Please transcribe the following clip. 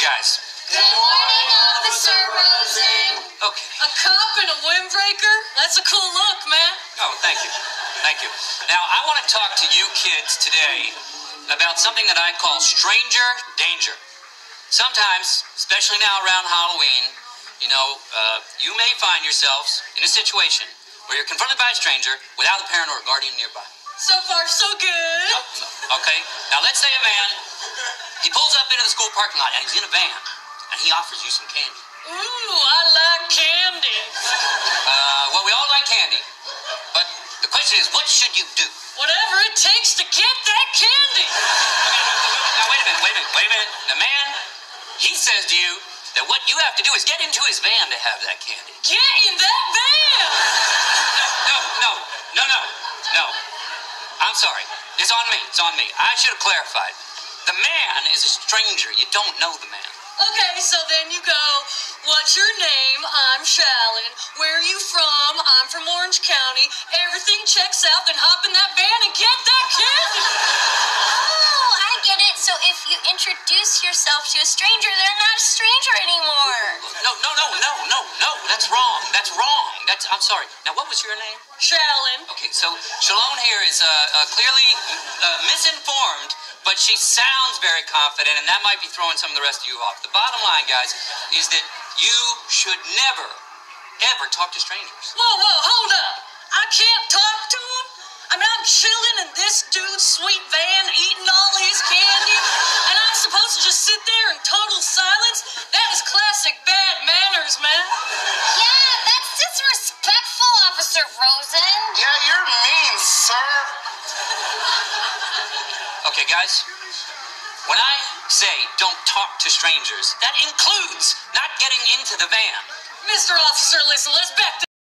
guys. Good morning, Officer Rosen. Okay. A cop and a windbreaker? That's a cool look, man. Oh, thank you. Thank you. Now, I want to talk to you kids today about something that I call stranger danger. Sometimes, especially now around Halloween, you know, uh, you may find yourselves in a situation where you're confronted by a stranger without a parent or a guardian nearby. So far, so good. Okay? Now, let's say a man, he pulls up into the school parking lot and he's in a van and he offers you some candy. Ooh, I like candy. Uh, well, we all like candy, but the question is, what should you do? Whatever it takes to get that candy. Okay, now, wait a minute, wait a minute, wait a minute. The man, he says to you that what you have to do is get into his van to have that candy. Get in that van. No, no, no, no, no. I'm sorry. It's on me. It's on me. I should have clarified. The man is a stranger. You don't know the man. Okay, so then you go, what's your name? I'm Shallon. Where are you from? I'm from Orange County. Everything checks out, then hop in that van and get that kid! Oh, I get it. So if you introduce yourself to a stranger, they're not a stranger anymore. No, no, no, no, no, no. That's wrong. That's wrong. That's. I'm sorry. Now, what was your name? Shallon. Okay, so Shalone here is uh, uh, clearly uh, misinformed, but she sounds very confident, and that might be throwing some of the rest of you off. The bottom line, guys, is that you should never, ever talk to strangers. Whoa, whoa, hold up. I can't talk to him? I mean, I'm chilling in this dude's sweet van, eating all his candy, and I'm supposed to just sit there in total silence? That is classic bad manners, man. Yeah, that's disrespectful, Officer Rosen. Okay, guys, when I say don't talk to strangers, that includes not getting into the van. Mr. Officer, listen, let's back